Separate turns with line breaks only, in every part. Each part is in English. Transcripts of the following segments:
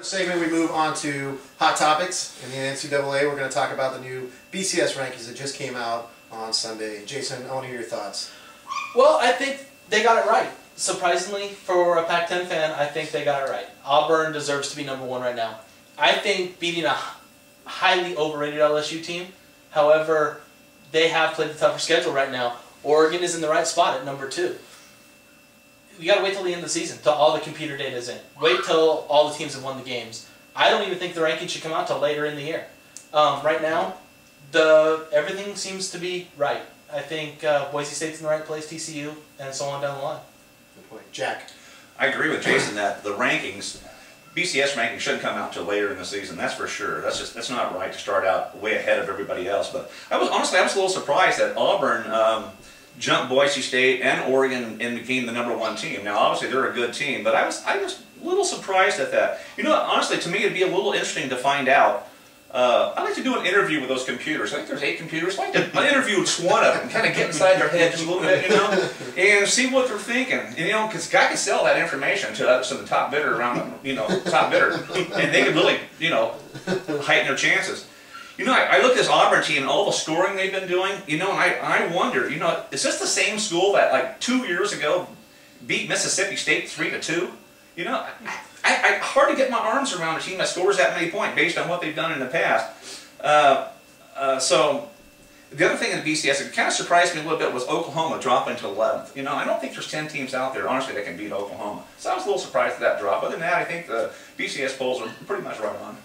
segment, we move on to hot topics in the NCAA. We're going to talk about the new BCS rankings that just came out on Sunday. Jason, I want to hear your thoughts.
Well, I think they got it right. Surprisingly, for a Pac-10 fan, I think they got it right. Auburn deserves to be number one right now. I think beating a highly overrated LSU team, however, they have played the tougher schedule right now. Oregon is in the right spot at number two we got to wait till the end of the season, till all the computer data is in. Wait till all the teams have won the games. I don't even think the rankings should come out till later in the year. Um, right now, the everything seems to be right. I think uh, Boise State's in the right place, TCU, and so on down the line.
Good point. Jack?
I agree with Jason that the rankings, BCS rankings shouldn't come out till later in the season, that's for sure. That's just that's not right to start out way ahead of everybody else. But I was honestly I was a little surprised that Auburn um, jumped Boise State and Oregon and became the number one team. Now, obviously, they're a good team, but I was I was a little surprised at that. You know, honestly, to me, it'd be a little interesting to find out. Uh, I'd like to do an interview with those computers. I think there's eight computers. I'd like to interview each one of them, kind of get inside their head just a little bit, you know, and see what they're thinking. You know, because I can sell that information to some of the top bidder around, you know, top bidder, and they could really, you know, heighten their chances. You know, I, I, look at this Auburn team and all the scoring they've been doing, you know, and I, I wonder, you know, is this the same school that like two years ago beat Mississippi State 3 to 2? You know, I, I, I hard to get my arms around a team that scores that many points based on what they've done in the past. Uh, uh, so, the other thing in the BCS that kind of surprised me a little bit was Oklahoma dropping to 11th. You know, I don't think there's 10 teams out there, honestly, that can beat Oklahoma. So I was a little surprised at that drop. Other than that, I think the BCS polls are pretty much right on.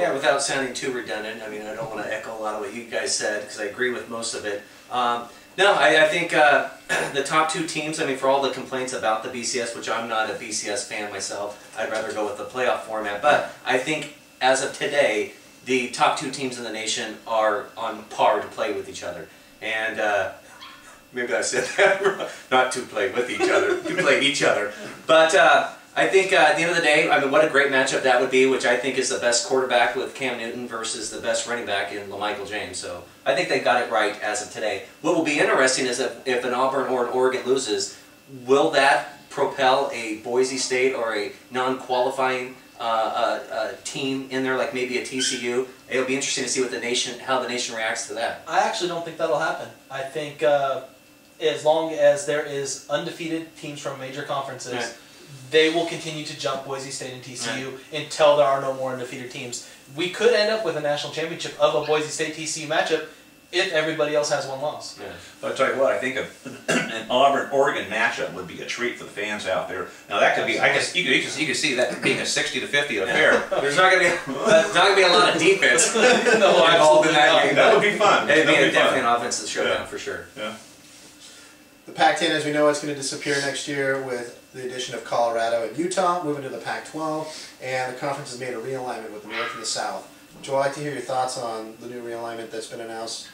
Yeah, without sounding too redundant, I mean, I don't want to echo a lot of what you guys said because I agree with most of it. Um, no, I, I think uh, the top two teams, I mean, for all the complaints about the BCS, which I'm not a BCS fan myself, I'd rather go with the playoff format, but I think as of today, the top two teams in the nation are on par to play with each other. And uh, maybe I said that wrong. not to play with each other, to play each other. But uh, I think uh, at the end of the day, I mean, what a great matchup that would be, which I think is the best quarterback with Cam Newton versus the best running back in LaMichael James. So I think they got it right as of today. What will be interesting is if, if an Auburn or an Oregon loses, will that propel a Boise State or a non-qualifying uh, uh, uh team in there, like maybe a TCU? It'll be interesting to see what the nation, how the nation reacts to that.
I actually don't think that'll happen. I think uh, as long as there is undefeated teams from major conferences. Right they will continue to jump Boise State and TCU right. until there are no more undefeated teams. We could end up with a national championship of a Boise State TCU matchup if everybody else has one loss.
Yeah. But I'll tell you what, I think a, an Auburn-Oregon matchup would be a treat for the fans out there. Now that could be, I guess you could, you could, you could see that being a 60 to 50 affair.
There's not going to be, there's not going to be a lot of defense no,
involved in that game. That would be fun.
It'd be, be definitely fun. an offensive showdown yeah. for sure.
Yeah.
The Pac-10, as we know, is going to disappear next year with the addition of Colorado and Utah, moving to the Pac-12, and the conference has made a realignment with the North and the South. Joe, I'd like to hear your thoughts on the new realignment that's been announced.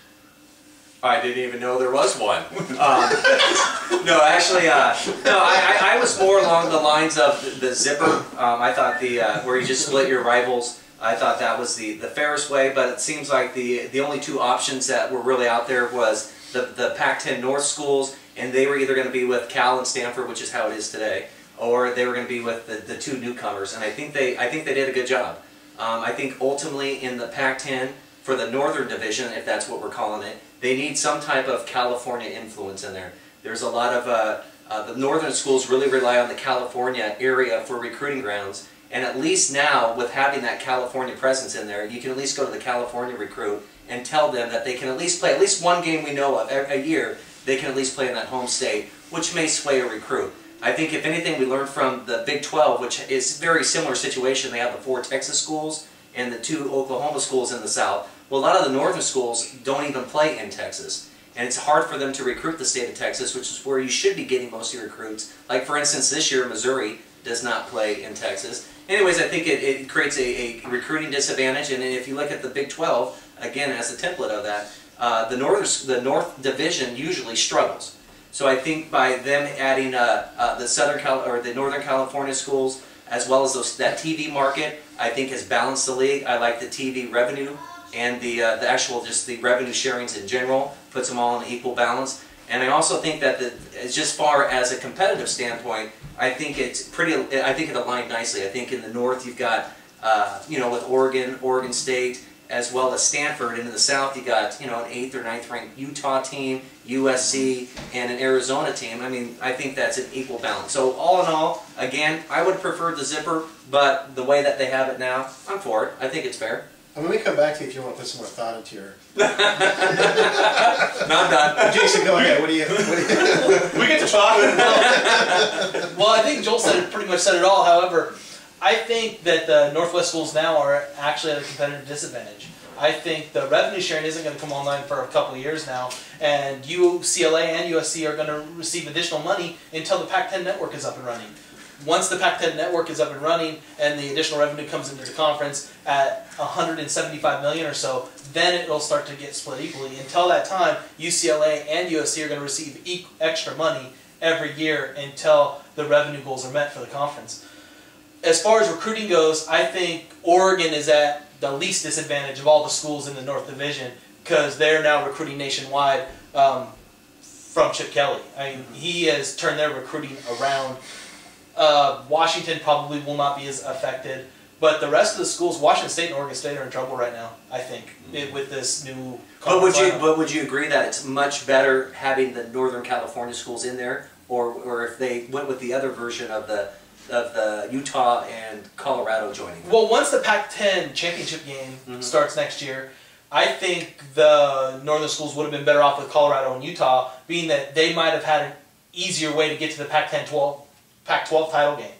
I didn't even know there was one. Um, no, actually, uh, no. I, I, was more along the lines of the, the zipper. Um, I thought the uh, where you just split your rivals. I thought that was the the fairest way, but it seems like the the only two options that were really out there was the the Pac-10 North schools and they were either going to be with Cal and Stanford, which is how it is today, or they were going to be with the, the two newcomers. And I think they I think they did a good job. Um, I think ultimately in the Pac-10 for the Northern Division, if that's what we're calling it, they need some type of California influence in there. There's a lot of uh, uh, the northern schools really rely on the California area for recruiting grounds. And at least now, with having that California presence in there, you can at least go to the California recruit and tell them that they can at least play at least one game we know of a year they can at least play in that home state, which may sway a recruit. I think if anything we learned from the Big 12, which is a very similar situation, they have the four Texas schools and the two Oklahoma schools in the South. Well, a lot of the northern schools don't even play in Texas. And it's hard for them to recruit the state of Texas, which is where you should be getting most of your recruits. Like, for instance, this year, Missouri does not play in Texas. Anyways, I think it, it creates a, a recruiting disadvantage. And if you look at the Big 12, again, as a template of that, uh, the North the North Division usually struggles. So I think by them adding uh, uh, the Southern Cal or the Northern California schools as well as those, that TV market, I think has balanced the league. I like the TV revenue and the uh, the actual just the revenue sharings in general puts them all in equal balance. And I also think that the, as just far as a competitive standpoint, I think it's pretty. I think it aligned nicely. I think in the north you've got, uh, you know, with Oregon, Oregon State, as well as Stanford, and in the south you got, you know, an eighth or ninth ranked Utah team, USC, and an Arizona team. I mean, I think that's an equal balance. So all in all, again, I would prefer the zipper, but the way that they have it now, I'm for it. I think it's fair.
I'm going to come back to you if you want to put some more thought into your.
No, I'm done.
Jason, go ahead. What do you? What do you
We get to talk.
Well, I think Joel said it pretty much said it all. However, I think that the Northwest schools now are actually at a competitive disadvantage. I think the revenue sharing isn't going to come online for a couple of years now, and UCLA and USC are going to receive additional money until the Pac-10 network is up and running. Once the Pac-10 network is up and running and the additional revenue comes into the conference at 175 million or so, then it'll start to get split equally. Until that time, UCLA and USC are going to receive e- extra money every year until the revenue goals are met for the conference. As far as recruiting goes, I think Oregon is at the least disadvantage of all the schools in the North Division because they're now recruiting nationwide um, from Chip Kelly. I mean, he has turned their recruiting around. Uh, Washington probably will not be as affected, but the rest of the schools, Washington State and Oregon State, are in trouble right now. I think it- with this new.
But would you
lineup.
but would you agree that it's much better having the Northern California schools in there, or or if they went with the other version of the of the Utah and Colorado joining?
Well, once the Pac-10 championship game
Mhm.
starts next year, I think the northern schools would have been better off with Colorado and Utah, being that they might have had an easier way to get to the Pac-10 12 Pac-12 title game.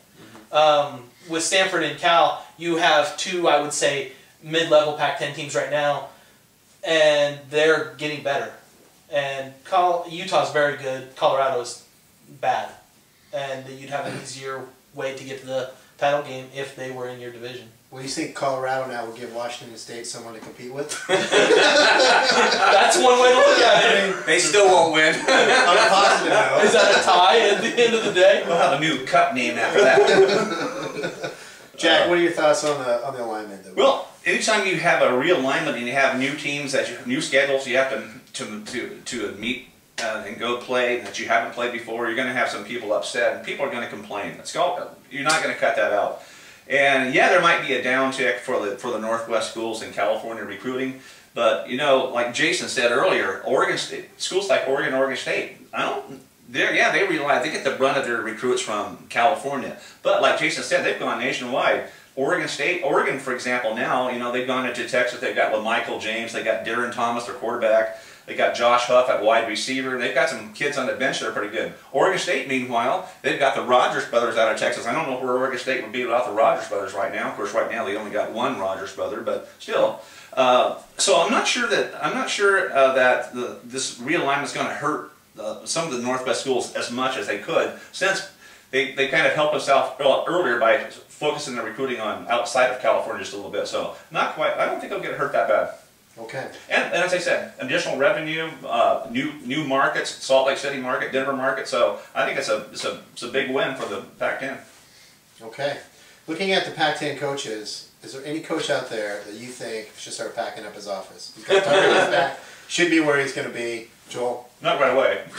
Um, with Stanford and Cal, you have two, I would say, mid-level Pac-10 teams right now, and they're getting better. And Utah's very good. Colorado's bad, and you'd have an easier way to get to the title game if they were in your division.
Well, you think Colorado now would give Washington State someone to compete with?
That's one way to look at it.
They still won't win.
On a positive note.
Is that a tie at the end of the day?
We'll have a new cup name after that.
Jack, what are your thoughts on the on the alignment? That we-
Well, anytime you have a realignment and you have new teams that you new schedules, you have to to to, to meet uh, and go play that you haven't played before. You're going to have some people upset, and people are going to complain. It's you're not going to cut that out. And yeah, there might be a downtick for the for the Northwest schools in California recruiting, but you know, like Jason said earlier, Oregon State schools like Oregon, Oregon State, I don't. They're, yeah, they rely. They get the brunt of their recruits from California, but like Jason said, they've gone nationwide. Oregon State, Oregon, for example, now you know they've gone into Texas. They've got LaMichael James. They've got Darron Thomas, their quarterback. They got Josh Huff at wide receiver. They've got some kids on the bench that are pretty good. Oregon State, meanwhile, they've got the Rodgers brothers out of Texas. I don't know where Oregon State would be without the Rodgers brothers right now. Of course, right now they only got one Rodgers brother, but still. Uh, so I'm not sure that I'm not sure uh, that the, this realignment is going to hurt uh, some of the Northwest schools as much as they could, since they, they kind of helped us out earlier by focusing their recruiting on outside of California just a little bit. So not quite. I don't think it'll get hurt that bad.
Okay.
And, and as I said, additional revenue, uh, new new markets, Salt Lake City market, Denver market. So I think it's a it's a it's a big win for the Pac-10.
Okay. Looking at the Pac-10 coaches, is there any coach out there that you think should start packing up his office? He's got time on his back. Should be where he's going to be. Joel.
Not right away.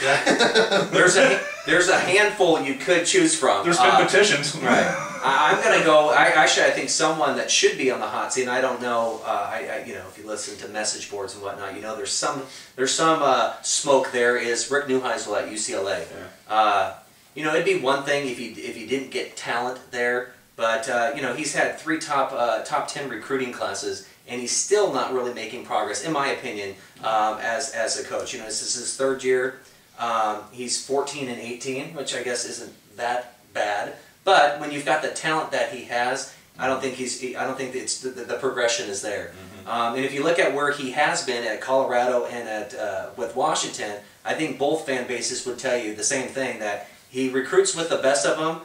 there's a there's a handful you could choose from.
There's been
Uh,
petitions.
Right. I, I'm gonna go. I, actually, I think someone that should be on the hot seat. And I don't know. Uh, I, I, you know, if you listen to message boards and whatnot, you know, there's some there's some uh, smoke there. Is Rick Neuheisel at UCLA? Uh, you know, it'd be one thing if you if you didn't get talent there, but uh, you know, he's had three top uh, top ten recruiting classes, and he's still not really making progress, in my opinion, um, as as a coach. You know, this is his third year. Um, he's 14 and 18, which I guess isn't that bad. But when you've got the talent that he has, I don't think he's. I don't think it's the, the, progression is there. Um, and if you look at where he has been at Colorado and at uh, with Washington, I think both fan bases would tell you the same thing that he recruits with the best of them,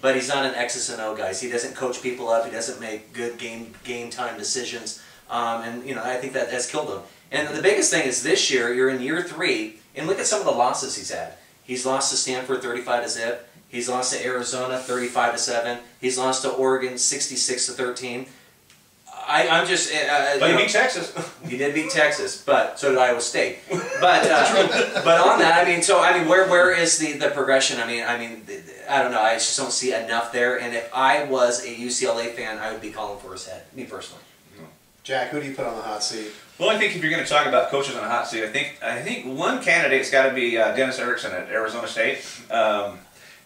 but he's not an X's and O guys. He doesn't coach people up. He doesn't make good game game time decisions. Um, and you know, I think that has killed him. And the biggest thing is this year, you're in year three, and look at some of the losses he's had. He's lost to Stanford 35 to zip. He's lost to Arizona 35 to seven. He's lost to Oregon 66 to 13. I, I'm just. Uh,
But
you
you beat Texas.
He did beat Texas, but so did Iowa State. But uh, but on that, I mean, so I mean, where where is the the progression? I mean, I mean, I don't know. I just don't see enough there. And if I was a UCLA fan, I would be calling for his head. Me personally.
Jack, who do you put on the hot seat?
Well, I think if you're going to talk about coaches on a hot seat, I think I think one candidate's got to be uh, Dennis Erickson at Arizona State. Um,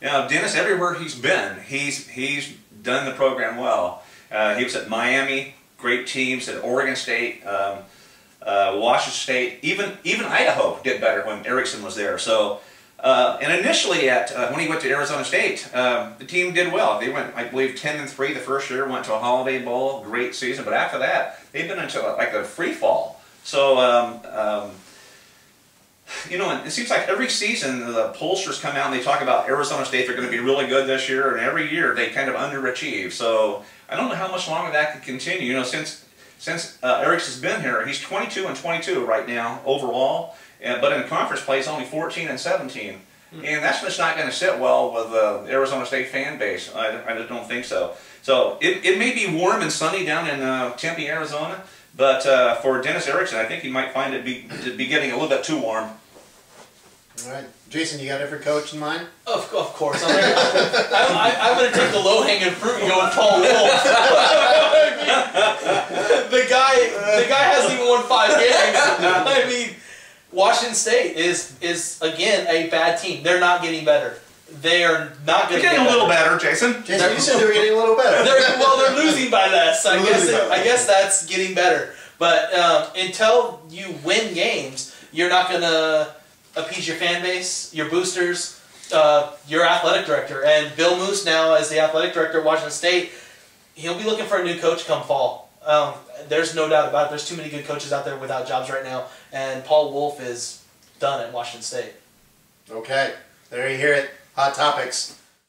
know, Dennis, everywhere he's been, he's he's done the program well. Uh, he was at Miami, great teams at Oregon State, um, uh, Washington State, even even Idaho did better when Erickson was there. So. Uh, and initially, at uh, when he went to Arizona State, um, the team did well. They went, I believe, ten and three the first year. Went to a Holiday Bowl, great season. But after that, they've been into like a free fall. So, um, um, you know, it seems like every season the pollsters come out and they talk about Arizona State. They're going to be really good this year, and every year they kind of underachieve. So I don't know how much longer that could continue. You know, since since uh, Eric's been here, he's 22 and 22 right now overall. And, but in conference play, he's only 14 and 17. And that's just not going to sit well with the Arizona State fan base. I, I just don't think so. So it, it may be warm and sunny down in uh, Tempe, Arizona, but uh, for Dennis Erickson, I think he might find it be, to be getting a little bit too warm.
All right, Jason, you got a different coach in mind?
Of, of course, I'm gonna, I'm, I, I'm gonna take the low hanging fruit and go with Paul Wulff. the guy, hasn't even won five games. I mean, Washington State is is again a bad team. They're not getting better. They are not
They're
going to
getting
get
a little
better.
better, Jason.
Jason, you said they were getting a little better.
They're, well, they're losing by less. I
They're
guess. It, I guess that's getting better. But um, until you win games, you're not going to appease your fan base, your boosters, uh, your athletic director, and Bill Moos now as the athletic director at Washington State. He'll be looking for a new coach come fall. Um, there's no doubt about it. There's too many good coaches out there without jobs right now, and Paul Wulff is done at Washington State.
Okay, there you hear it. Hot topics.